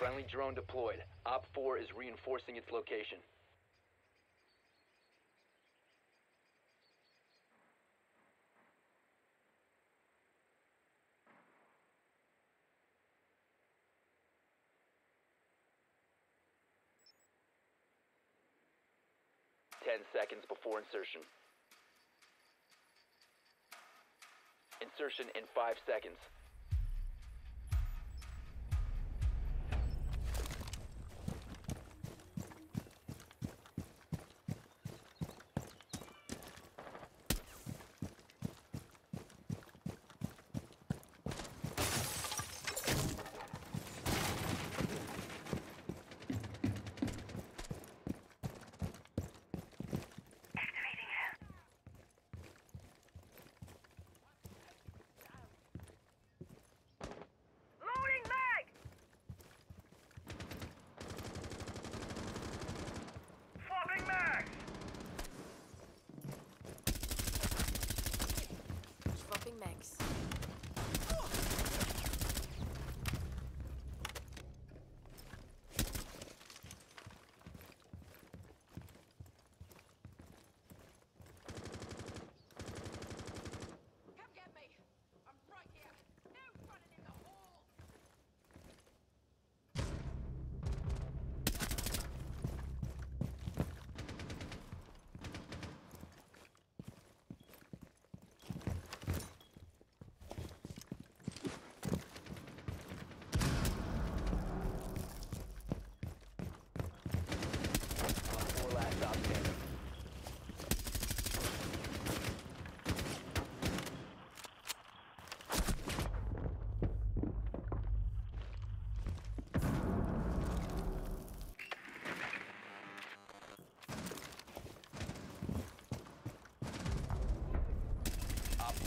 Friendly drone deployed. Op 4 is reinforcing its location. Ten seconds before insertion. Insertion in five seconds.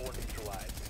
4 neutralized.